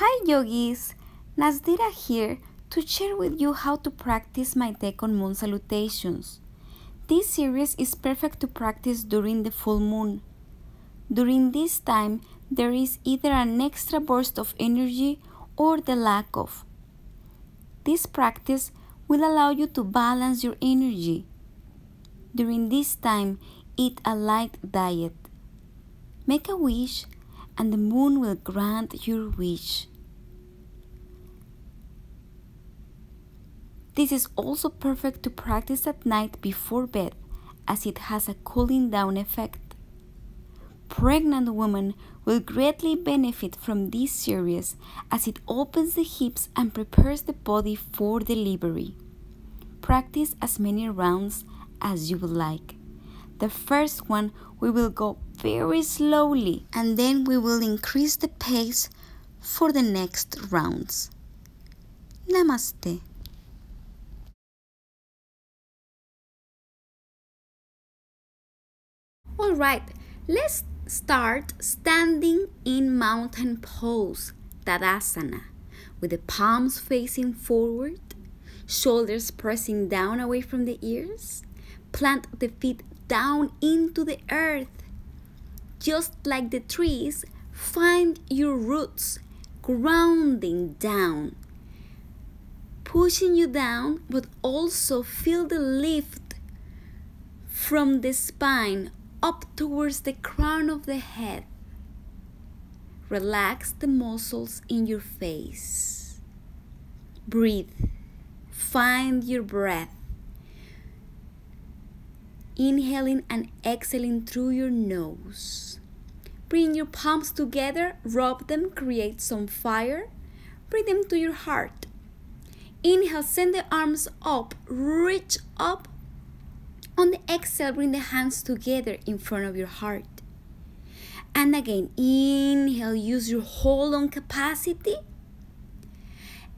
Hi yogis, Nazdira here to share with you how to practice my Dekon Moon salutations. This series is perfect to practice during the full moon. During this time, there is either an extra burst of energy or the lack of. This practice will allow you to balance your energy. During this time, eat a light diet. Make a wish and the moon will grant your wish. This is also perfect to practice at night before bed as it has a cooling down effect. Pregnant women will greatly benefit from this series as it opens the hips and prepares the body for delivery. Practice as many rounds as you would like. The first one we will go very slowly and then we will increase the pace for the next rounds. Namaste. All right, let's start standing in mountain pose, Tadasana, with the palms facing forward, shoulders pressing down away from the ears. Plant the feet down into the earth. Just like the trees, find your roots grounding down, pushing you down, but also feel the lift from the spine up towards the crown of the head. Relax the muscles in your face. Breathe. Find your breath. Inhaling and exhaling through your nose. Bring your palms together, rub them, create some fire. Bring them to your heart. Inhale, send the arms up, reach up. On the exhale, bring the hands together in front of your heart. And again, inhale, use your whole lung capacity.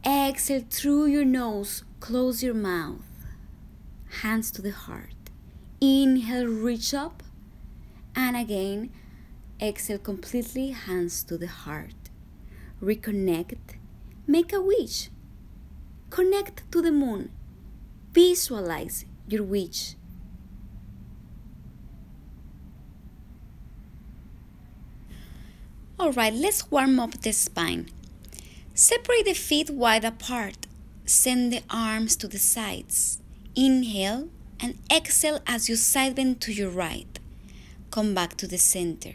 Exhale through your nose, close your mouth. Hands to the heart. Inhale, reach up. And again, exhale completely, hands to the heart. Reconnect. Make a wish. Connect to the moon. Visualize your wish. Alright, let's warm up the spine. Separate the feet wide apart. Send the arms to the sides. Inhale and exhale as you side bend to your right. Come back to the center.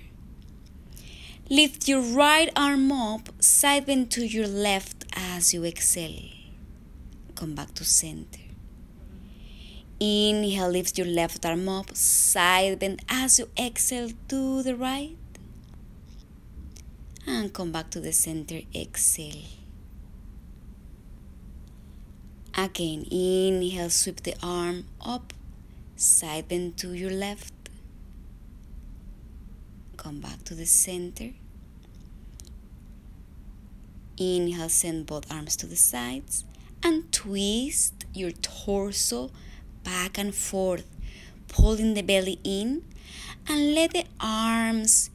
Lift your right arm up, side bend to your left as you exhale. Come back to center. Inhale, lift your left arm up, side bend as you exhale to the right. And come back to the center, exhale. Again, inhale, sweep the arm up, side bend to your left. Come back to the center. Inhale, send both arms to the sides and twist your torso back and forth, pulling the belly in and let the arms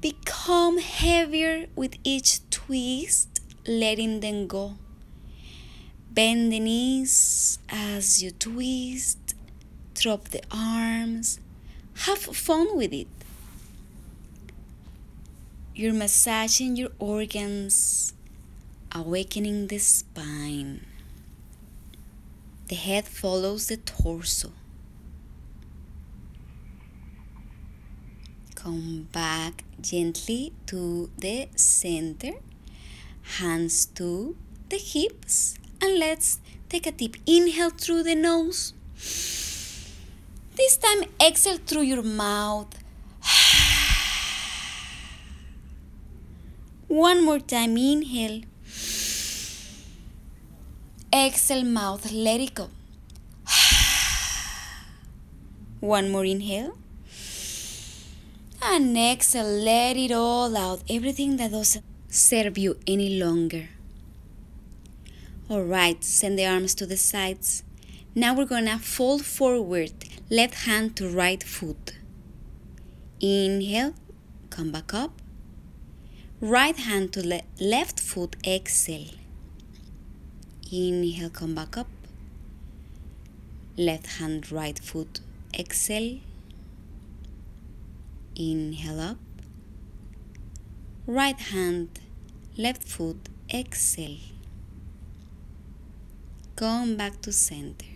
become heavier with each twist, letting them go. Bend the knees as you twist, drop the arms, have fun with it. You're massaging your organs, awakening the spine. The head follows the torso. Come back gently to the center, hands to the hips, and let's take a deep inhale through the nose. This time, exhale through your mouth. One more time, inhale. Exhale, mouth, let it go. One more inhale. And exhale, let it all out. Everything that doesn't serve you any longer. All right, send the arms to the sides. Now we're gonna fold forward, left hand to right foot. Inhale, come back up. Right hand to le left foot, exhale. Inhale, come back up. Left hand, right foot, exhale. Inhale up. Right hand, left foot, exhale. Come back to center.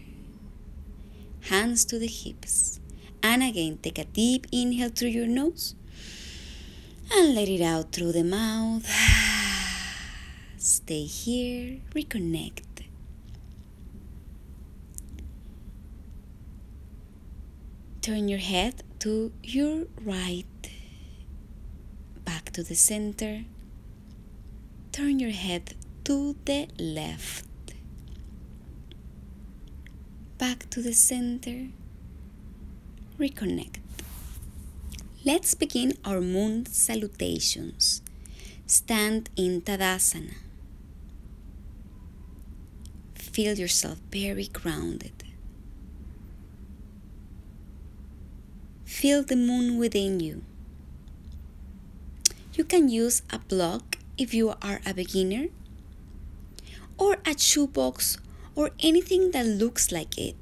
Hands to the hips. And again, take a deep inhale through your nose and let it out through the mouth. Stay here, reconnect. Turn your head to your right, back to the center. Turn your head to the left, back to the center. Reconnect. Let's begin our moon salutations. Stand in Tadasana. Feel yourself very grounded. Feel the moon within you. You can use a block if you are a beginner, or a shoebox, or anything that looks like it.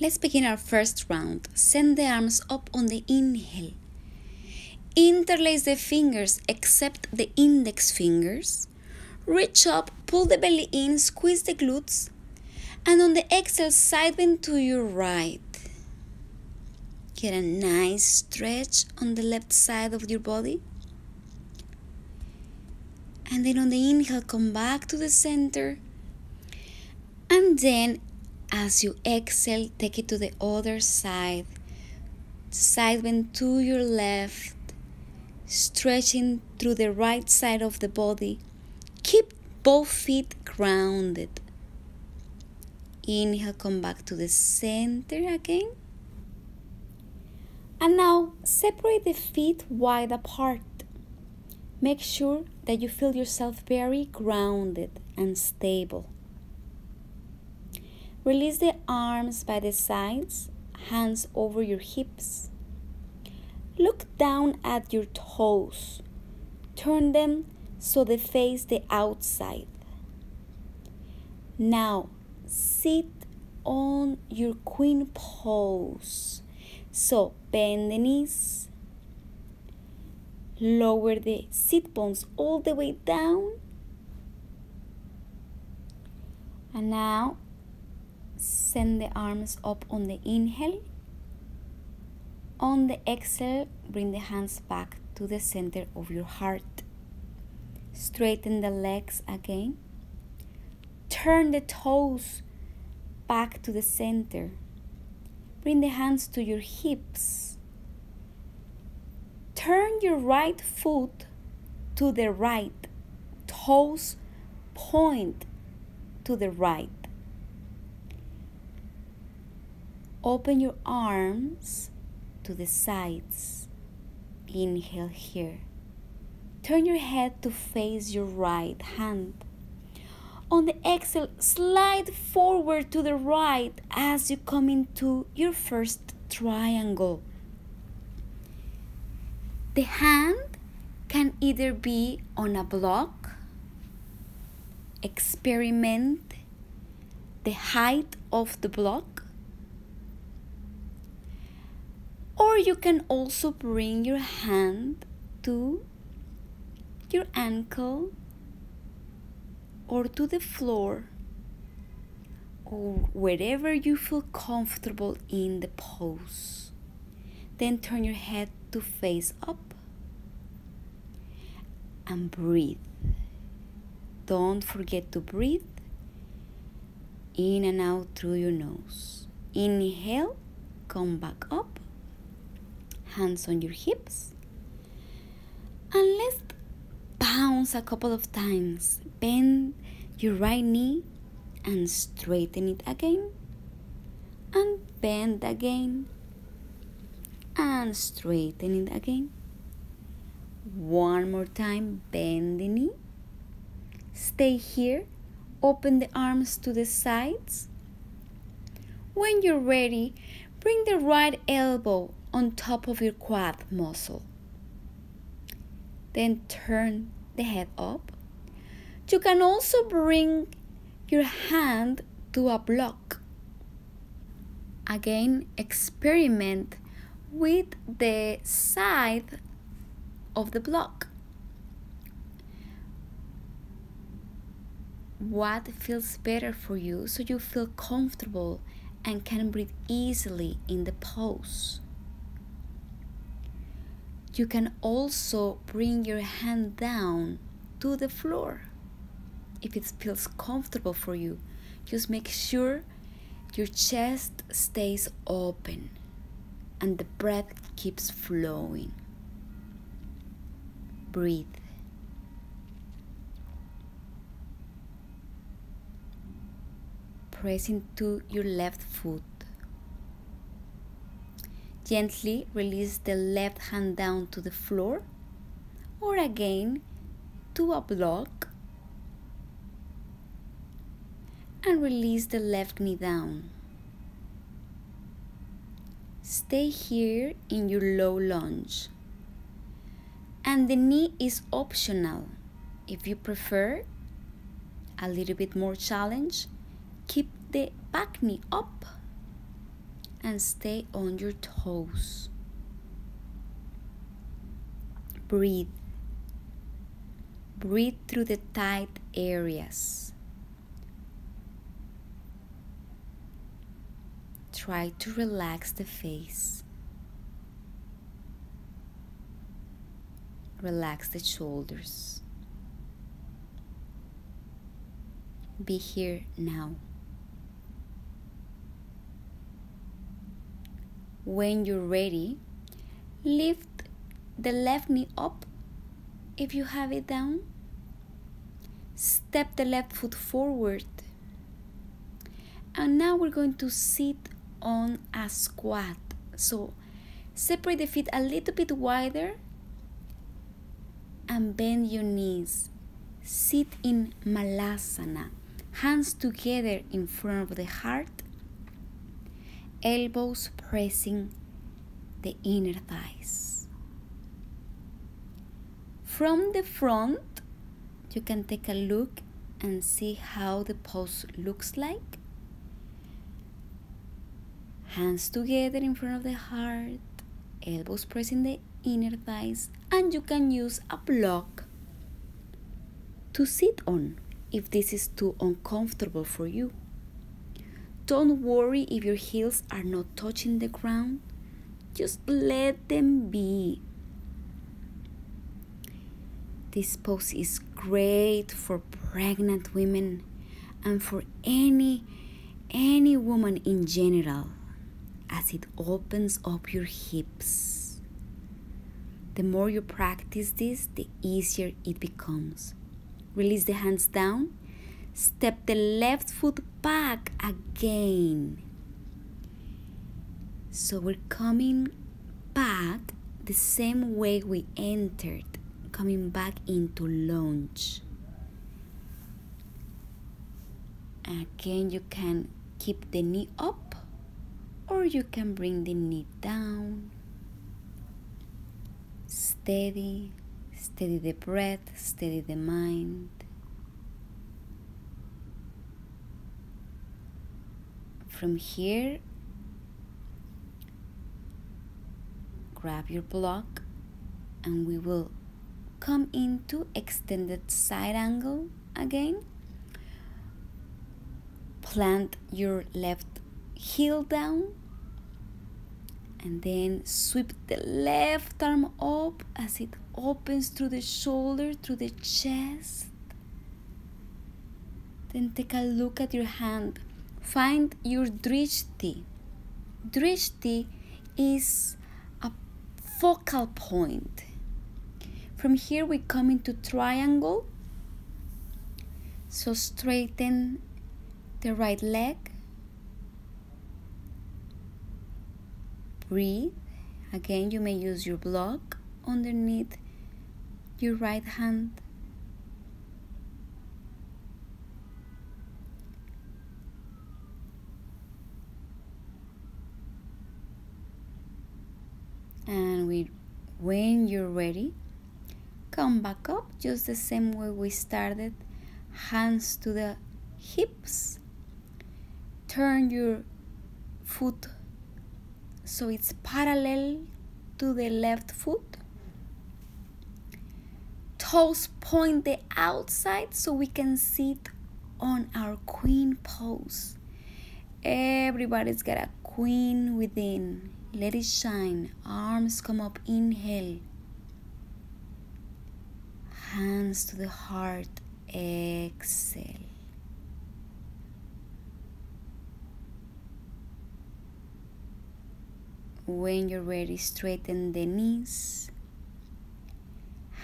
Let's begin our first round. Send the arms up on the inhale. Interlace the fingers except the index fingers. Reach up, pull the belly in, squeeze the glutes. And on the exhale, side bend to your right. Get a nice stretch on the left side of your body. And then on the inhale, come back to the center. And then as you exhale, take it to the other side. Side bend to your left, stretching through the right side of the body. Keep both feet grounded. Inhale, come back to the center again. And now separate the feet wide apart. Make sure that you feel yourself very grounded and stable. Release the arms by the sides, hands over your hips. Look down at your toes. Turn them so they face the outside. Now sit on your queen pose. So bend the knees. Lower the sit bones all the way down. And now send the arms up on the inhale. On the exhale, bring the hands back to the center of your heart. Straighten the legs again. Turn the toes back to the center. Bring the hands to your hips. Turn your right foot to the right. Toes point to the right. Open your arms to the sides. Inhale here. Turn your head to face your right hand. On the exhale, slide forward to the right as you come into your first triangle. The hand can either be on a block, experiment the height of the block, Or you can also bring your hand to your ankle or to the floor or wherever you feel comfortable in the pose. Then turn your head to face up and breathe. Don't forget to breathe in and out through your nose. Inhale, come back up hands on your hips. And let's bounce a couple of times. Bend your right knee and straighten it again. And bend again. And straighten it again. One more time. Bend the knee. Stay here. Open the arms to the sides. When you're ready, bring the right elbow on top of your quad muscle. then turn the head up. You can also bring your hand to a block. Again, experiment with the side of the block. What feels better for you so you feel comfortable and can breathe easily in the pose. You can also bring your hand down to the floor if it feels comfortable for you. Just make sure your chest stays open and the breath keeps flowing. Breathe. Press into your left foot. Gently release the left hand down to the floor or again to a block and release the left knee down. Stay here in your low lunge. And the knee is optional. If you prefer a little bit more challenge, keep the back knee up and stay on your toes. Breathe. Breathe through the tight areas. Try to relax the face. Relax the shoulders. Be here now. When you're ready, lift the left knee up if you have it down. Step the left foot forward. And now we're going to sit on a squat. So separate the feet a little bit wider and bend your knees. Sit in Malasana, hands together in front of the heart elbows pressing the inner thighs. From the front, you can take a look and see how the pose looks like. Hands together in front of the heart, elbows pressing the inner thighs, and you can use a block to sit on if this is too uncomfortable for you. Don't worry if your heels are not touching the ground. Just let them be. This pose is great for pregnant women and for any any woman in general as it opens up your hips. The more you practice this, the easier it becomes. Release the hands down Step the left foot back again. So we're coming back the same way we entered, coming back into lunge. Again, you can keep the knee up or you can bring the knee down. Steady, steady the breath, steady the mind. From here grab your block and we will come into extended side angle again. Plant your left heel down and then sweep the left arm up as it opens through the shoulder through the chest. Then take a look at your hand Find your drishti. Drishti is a focal point. From here we come into triangle. So straighten the right leg. Breathe. Again, you may use your block underneath your right hand and we when you're ready Come back up just the same way we started. Hands to the hips. Turn your foot so it's parallel to the left foot. Toes point the outside so we can sit on our queen pose. Everybody's got a queen within. Let it shine. Arms come up. Inhale. Hands to the heart. Exhale. When you're ready, straighten the knees,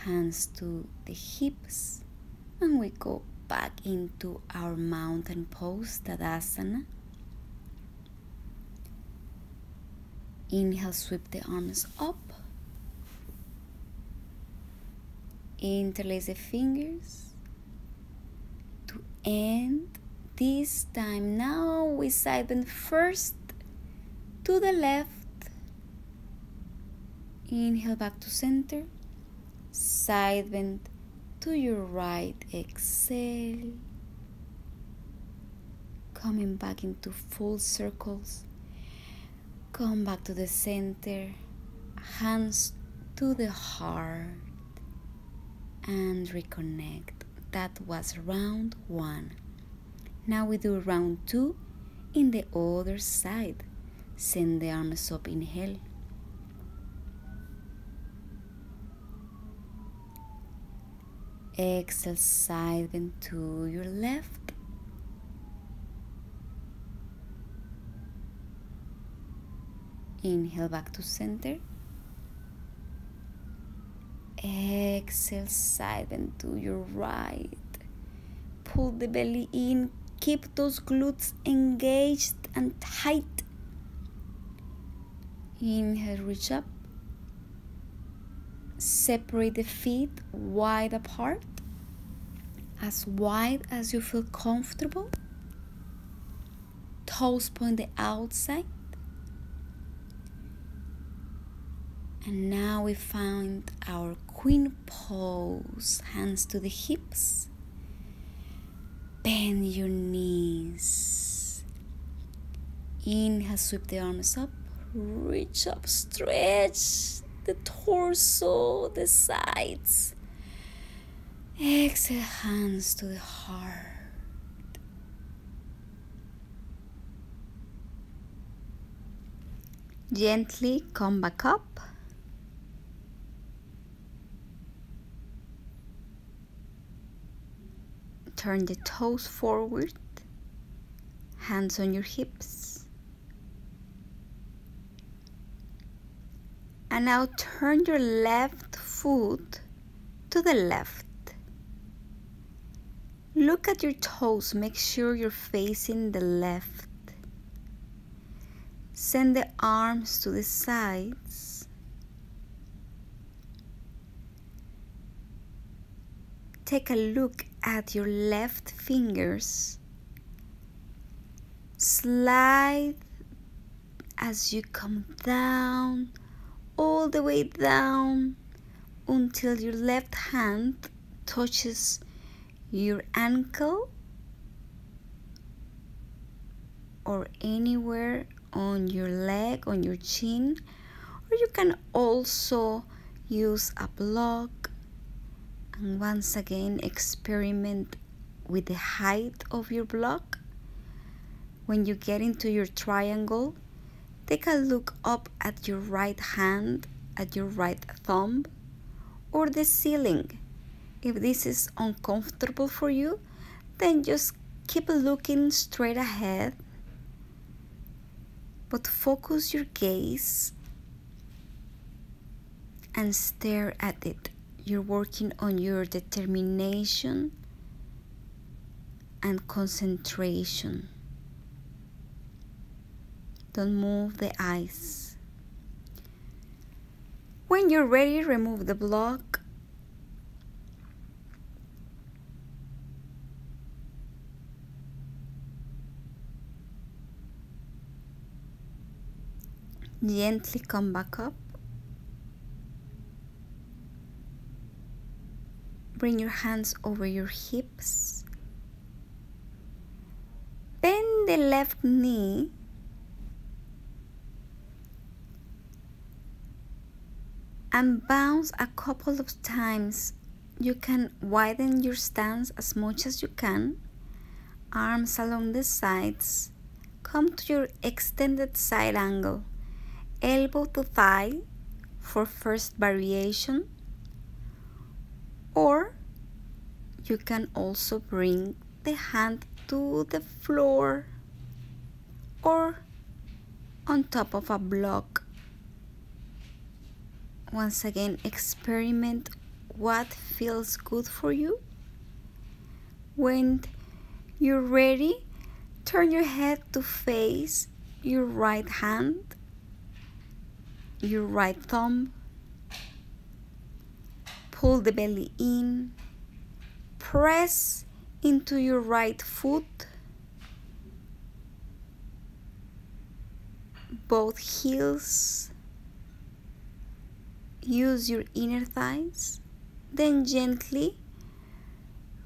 hands to the hips, and we go back into our mountain pose, Tadasana. Inhale, sweep the arms up. Interlace the fingers to end. This time, now we side bend first to the left. Inhale back to center. Side bend to your right. Exhale. Coming back into full circles Come back to the center, hands to the heart, and reconnect. That was round one. Now we do round two in the other side. Send the arms up, inhale. Exhale, side bend to your left. Inhale back to center. Exhale, side and to your right. Pull the belly in. Keep those glutes engaged and tight. Inhale, reach up. Separate the feet wide apart, as wide as you feel comfortable. Toes point the outside. And now we find our queen pose, hands to the hips. Bend your knees. Inhale, sweep the arms up. Reach up, stretch the torso, the sides. Exhale, hands to the heart. Gently come back up. Turn the toes forward, hands on your hips. And now turn your left foot to the left. Look at your toes, make sure you're facing the left. Send the arms to the sides. Take a look at your left fingers. Slide as you come down, all the way down until your left hand touches your ankle or anywhere on your leg, on your chin, or you can also use a block and once again experiment with the height of your block. When you get into your triangle, take a look up at your right hand, at your right thumb, or the ceiling. If this is uncomfortable for you, then just keep looking straight ahead, but focus your gaze and stare at it you're working on your determination and concentration. Don't move the eyes. When you're ready, remove the block. Gently come back up. Bring your hands over your hips. Bend the left knee. And bounce a couple of times. You can widen your stance as much as you can. Arms along the sides. Come to your extended side angle. Elbow to thigh for first variation or you can also bring the hand to the floor or on top of a block. Once again, experiment what feels good for you. When you're ready, turn your head to face your right hand, your right thumb, Pull the belly in. Press into your right foot. Both heels. Use your inner thighs. Then gently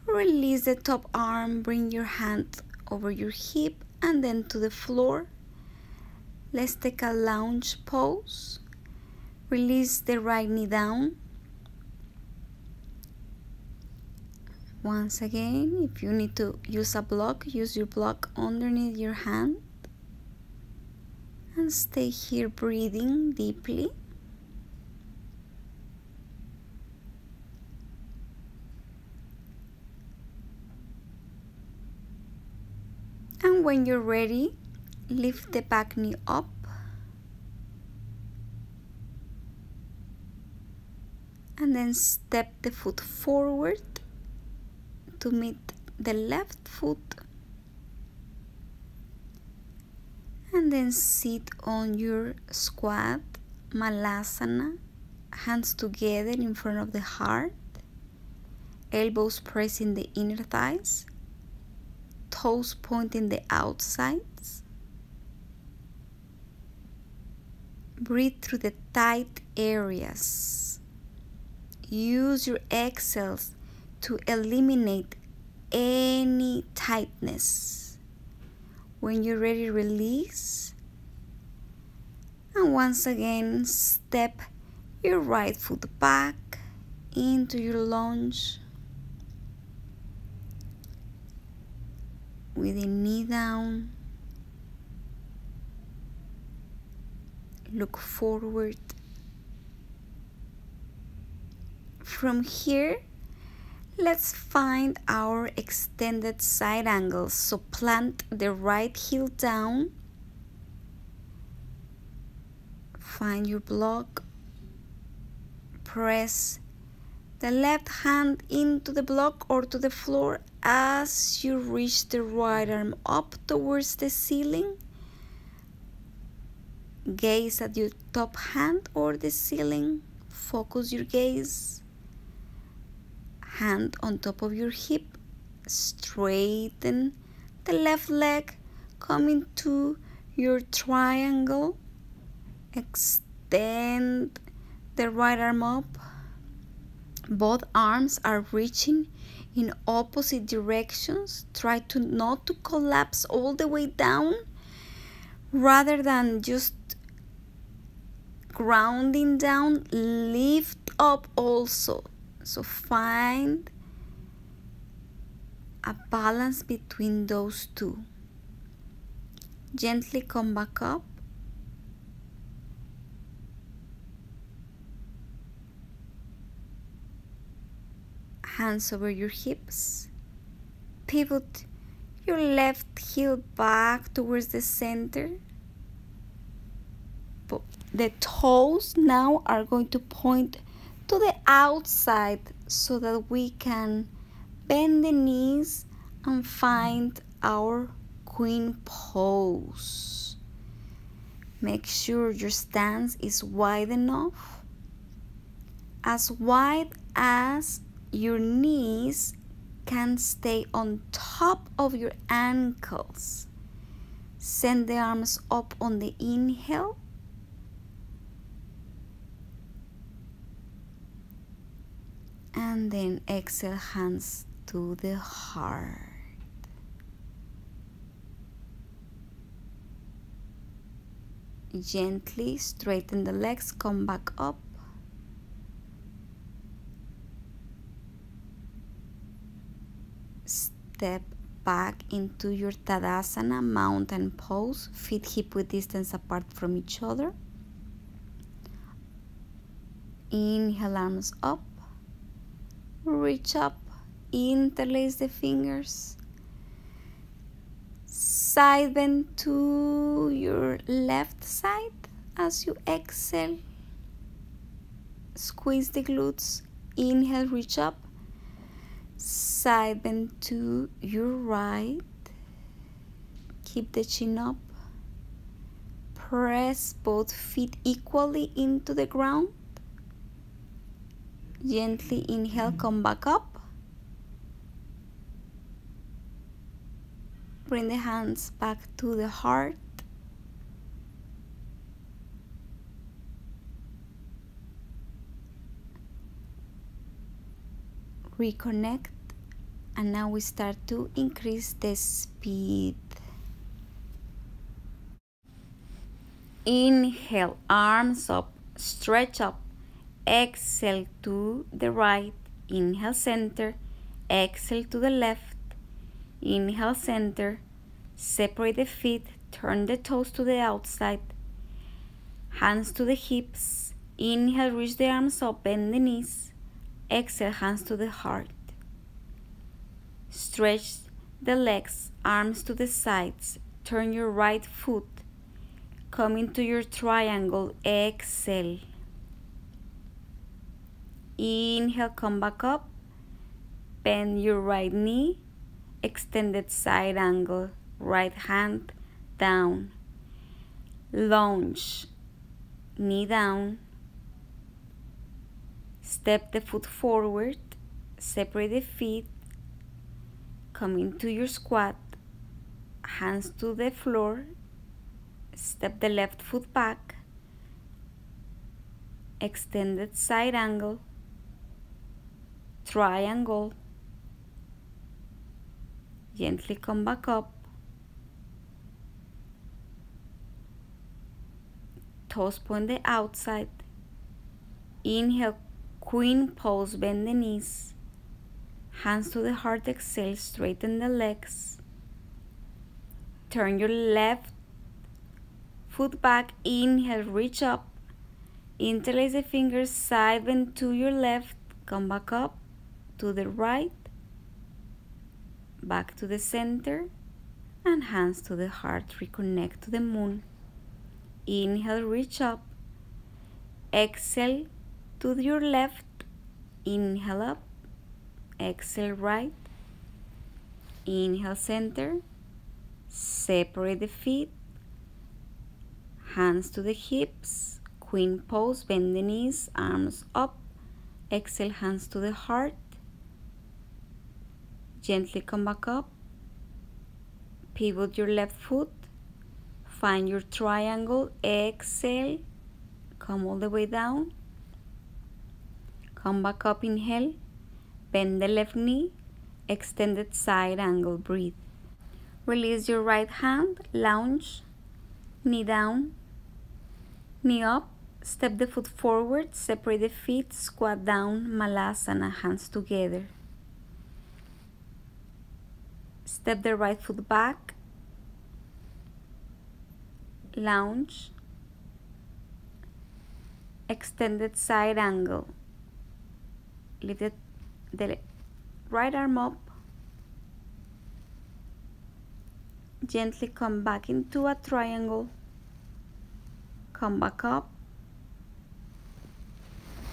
release the top arm. Bring your hand over your hip and then to the floor. Let's take a lounge pose. Release the right knee down Once again, if you need to use a block, use your block underneath your hand. And stay here breathing deeply. And when you're ready, lift the back knee up. And then step the foot forward to meet the left foot and then sit on your squat malasana hands together in front of the heart elbows pressing the inner thighs toes pointing the outsides. Breathe through the tight areas. Use your exhales to eliminate any tightness. When you're ready, release. And once again, step your right foot back into your lunge with the knee down. Look forward. From here, Let's find our extended side angles. So plant the right heel down. Find your block. Press the left hand into the block or to the floor as you reach the right arm up towards the ceiling. Gaze at your top hand or the ceiling. Focus your gaze hand on top of your hip. Straighten the left leg, come into your triangle. Extend the right arm up. Both arms are reaching in opposite directions. Try to not to collapse all the way down rather than just grounding down lift up also so find a balance between those two. Gently come back up. Hands over your hips. Pivot your left heel back towards the center. The toes now are going to point to the outside so that we can bend the knees and find our queen pose. Make sure your stance is wide enough, as wide as your knees can stay on top of your ankles. Send the arms up on the inhale And then exhale, hands to the heart. Gently straighten the legs, come back up. Step back into your Tadasana mountain pose, feet hip width distance apart from each other. Inhale, arms up, reach up, interlace the fingers, side bend to your left side as you exhale. Squeeze the glutes, inhale, reach up, side bend to your right. Keep the chin up. Press both feet equally into the ground. Gently inhale, come back up. Bring the hands back to the heart. Reconnect and now we start to increase the speed. Inhale, arms up, stretch up. Exhale to the right. Inhale, center. Exhale to the left. Inhale, center. Separate the feet. Turn the toes to the outside. Hands to the hips. Inhale, reach the arms up, bend the knees. Exhale, hands to the heart. Stretch the legs, arms to the sides. Turn your right foot. Come into your triangle. Exhale. Inhale, come back up. Bend your right knee. Extended side angle. Right hand down. Lunge. Knee down. Step the foot forward. Separate the feet come into your squat, hands to the floor, step the left foot back, extended side angle, triangle, gently come back up, toes point the outside, inhale, queen pose, bend the knees, Hands to the heart, exhale, straighten the legs. Turn your left foot back, inhale, reach up. Interlace the fingers, side bend to your left, come back up to the right, back to the center, and hands to the heart, reconnect to the moon. Inhale, reach up. Exhale to your left, inhale up. Exhale right. Inhale center. Separate the feet. Hands to the hips. Queen pose bend the knees arms up. Exhale hands to the heart gently come back up. Pivot your left foot. Find your triangle. Exhale. Come all the way down. Come back up inhale. Bend the left knee, extended side angle, breathe. Release your right hand, lounge, knee down, knee up, step the foot forward, separate the feet, squat down, malasana, hands together. Step the right foot back, lounge, extended side angle. Lift it the right arm up. Gently come back into a triangle. Come back up.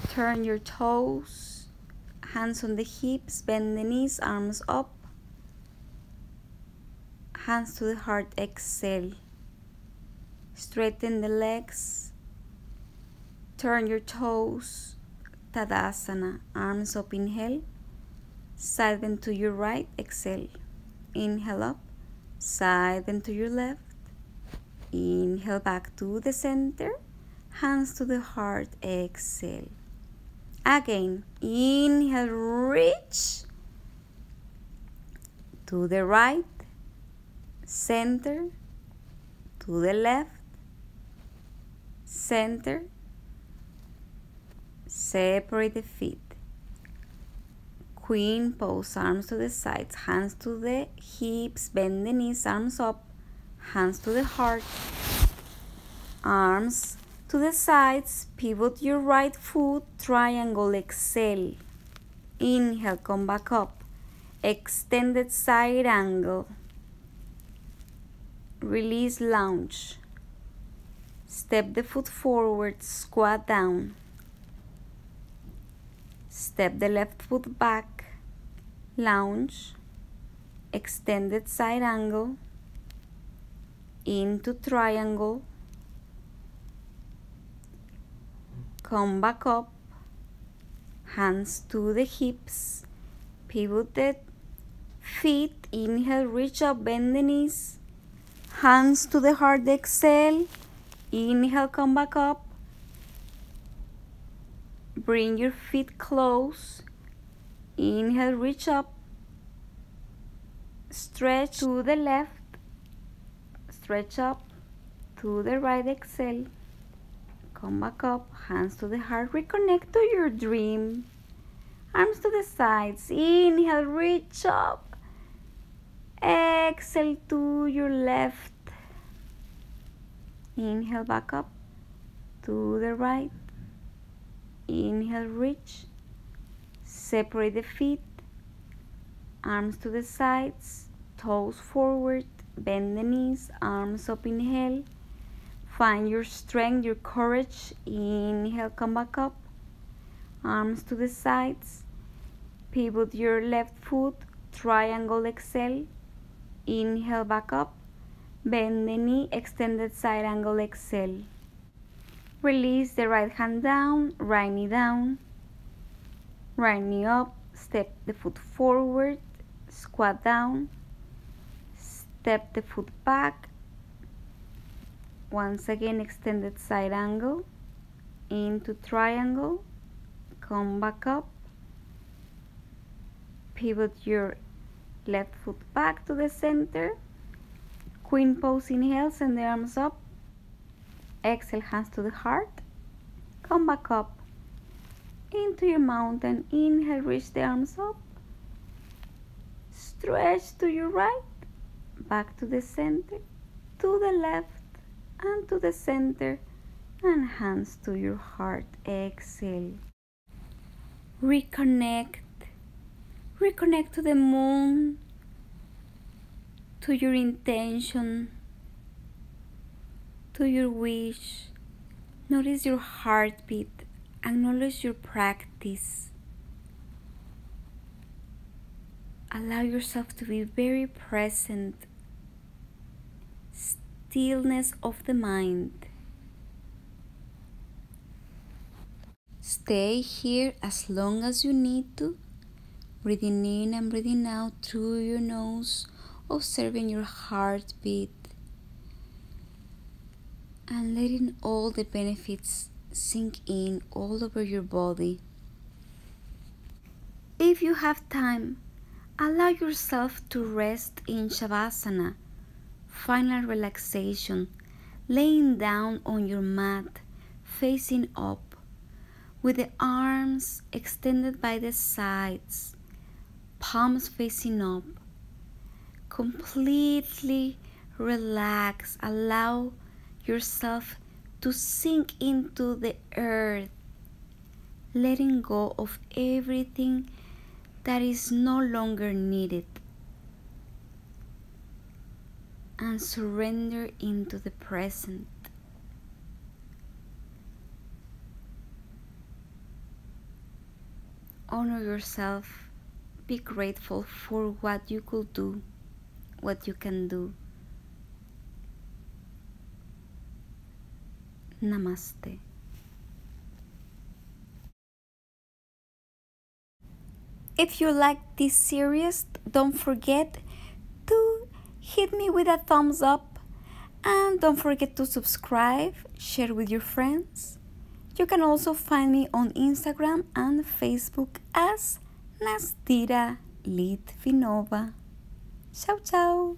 Turn your toes. Hands on the hips. Bend the knees. Arms up hands to the heart exhale. Straighten the legs. Turn your toes. Tadasana, arms up, inhale, side bend to your right, exhale, inhale up, side bend to your left, inhale back to the center, hands to the heart, exhale, Again, inhale, reach to the right, center, to the left, center, separate the feet. Queen pose, arms to the sides, hands to the hips, bend the knees, arms up, hands to the heart, arms to the sides, pivot your right foot, triangle, exhale. Inhale, come back up, extended side angle. Release, lounge. Step the foot forward, squat down. Step the left foot back, lounge, extended side angle, into triangle, come back up, hands to the hips, pivoted. Feet, inhale, reach up, bend the knees, hands to the heart, exhale, inhale, come back up, bring your feet close, inhale, reach up, stretch to the left, stretch up to the right, exhale, Come back up, hands to the heart, reconnect to your dream. Arms to the sides, inhale, reach up. Exhale to your left. Inhale, back up to the right. Inhale, reach. Separate the feet. Arms to the sides, toes forward, bend the knees, arms up, inhale. Find your strength, your courage. Inhale, come back up. Arms to the sides. Pivot your left foot. Triangle exhale. Inhale, back up. Bend the knee, extended side angle exhale. Release the right hand down, right knee down. Right knee up. Step the foot forward. Squat down. Step the foot back once again extended side angle into triangle come back up pivot your left foot back to the center queen pose inhale send the arms up exhale hands to the heart come back up into your mountain inhale reach the arms up stretch to your right back to the center to the left and to the center and hands to your heart. Exhale. Reconnect. Reconnect to the moon, to your intention, to your wish. Notice your heartbeat. Acknowledge your practice. Allow yourself to be very present stillness of the mind. Stay here as long as you need to, breathing in and breathing out through your nose, observing your heartbeat, and letting all the benefits sink in all over your body. If you have time, allow yourself to rest in Shavasana final relaxation, laying down on your mat, facing up, with the arms extended by the sides, palms facing up. Completely relax, allow yourself to sink into the earth, letting go of everything that is no longer needed. and surrender into the present. Honor yourself. Be grateful for what you could do, what you can do. Namaste. If you like this series, don't forget to hit me with a thumbs up and don't forget to subscribe, share with your friends. You can also find me on Instagram and Facebook as Nastira Litvinova. Chau, chau.